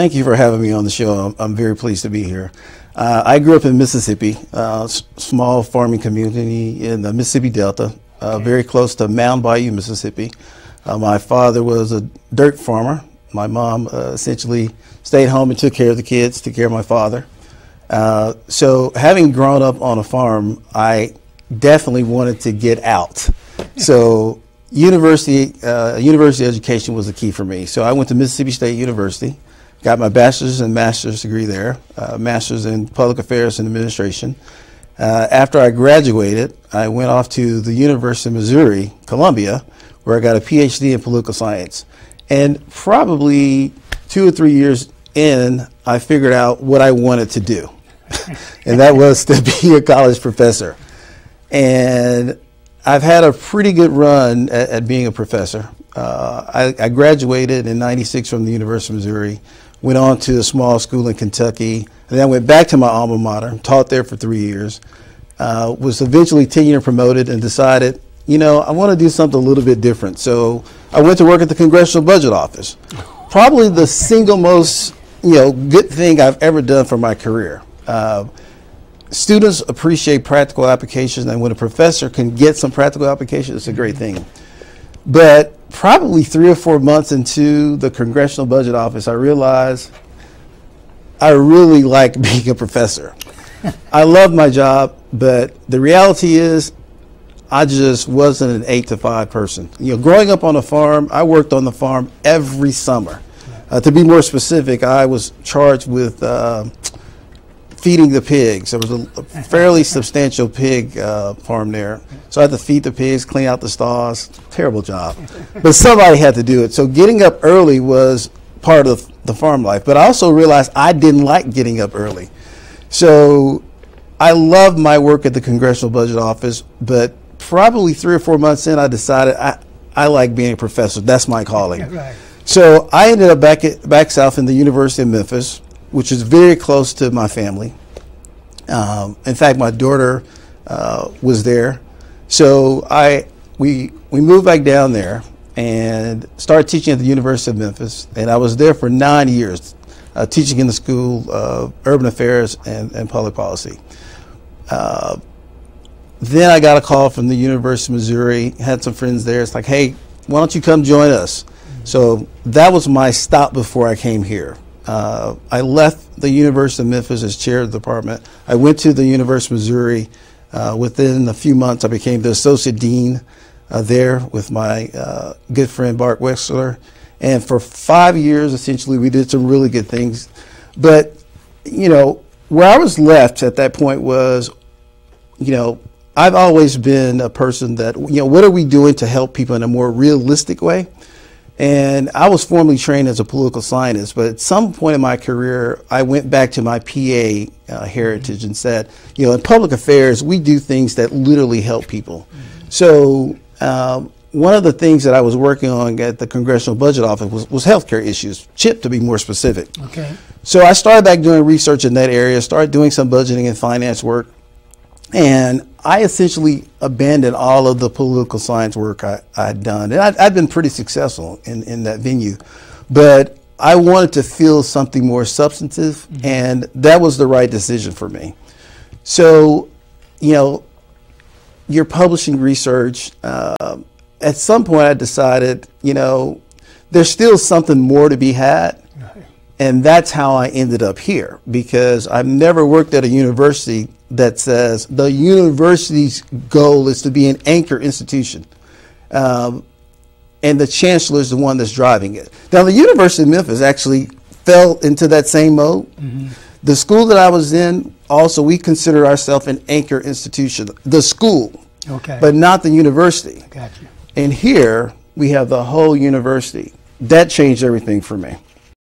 Thank you for having me on the show. I'm, very pleased to be here. Uh, I grew up in Mississippi, uh, small farming community in the Mississippi Delta, uh, very close to Mound Bayou, Mississippi. Uh, my father was a dirt farmer. My mom uh, essentially stayed home and took care of the kids, took care of my father. Uh, so, having grown up on a farm, I definitely wanted to get out. So, university university education was the key for me. So, I went to Mississippi State University, got my bachelor's and master's degree there, uh, master's in public affairs and administration. Uh, after I graduated, I went off to the University of Missouri, Columbia, where I got a PhD in political science. And probably two or three years in, I figured out what I wanted to do, and that was to be a college professor. And I've had a pretty good run at, at being a professor. Uh, I, I graduated in '96 from the University of Missouri, went on to a small school in Kentucky, and then I went back to my alma mater, taught there for three years, uh, was eventually tenure promoted, and decided, you know, I want to do something a little bit different. So I went to work at the Congressional Budget Office. Probably the single most, you know, good thing I've ever done for my career. Uh, students appreciate practical applications, and when a professor can get some practical applications, it's a great thing. But probably three or four months into the Congressional Budget Office, I realized I really like being a professor. I love my job, but the reality is, I just wasn't an eight to five person. You know, growing up on a farm, I worked on the farm every summer. Uh, to be more specific, I was charged with uh, feeding the pigs. There was a, fairly substantial pig uh, farm there, so I had to feed the pigs, clean out the stalls. Terrible job, but somebody had to do it. So getting up early was part of the farm life. But I also realized I didn't like getting up early, so I loved my work at the Congressional Budget Office. But probably three or four months in, I decided I I like being a professor. That's my calling. Right. So I ended up back at, back south in the University of Memphis, which is very close to my family. Um, in fact, my daughter uh, was there, so I we we moved back down there and started teaching at the University of Memphis, and I was there for nine years, uh, teaching in the school of urban affairs and, and public policy. Uh, then I got a call from the University of Missouri. Had some friends there. It's like, hey, why don't you come join us? So that was my stop before I came here. Uh, I left the University of Memphis as chair of the department. I went to the University of Missouri. Uh, within a few months, I became the associate dean uh, there with my uh, good friend Bart Wechsler. And for five years, essentially, we did some really good things. But, you know, where I was left at that point was, you know, I've always been a person that, you know, what are we doing to help people in a more realistic way? And I was formally trained as a political scientist, but at some point in my career, I went back to my PA uh, heritage and said, you know, in public affairs, we do things that literally help people. So, um, one of the things that I was working on at the Congressional Budget Office was, was healthcare issues, CHIP to be more specific. Okay. So I started back doing research in that area, started doing some budgeting and finance work, and I essentially abandoned all of the political science work I, I'd done. And I'd, I'd been pretty successful in, in that venue. But I wanted to feel something more substantive, and that was the right decision for me. So, you know, you're publishing research. Uh, at some point, I decided, you know, there's still something more to be had. And that's how I ended up here because I've never worked at a university that says the university's goal is to be an anchor institution. Um, and the chancellor is the one that's driving it. Now, the University of Memphis actually fell into that same mode. The school that I was in, also, we consider ourselves an anchor institution, the school, Okay. but not the university. Gotcha. And here we have the whole university. That changed everything for me.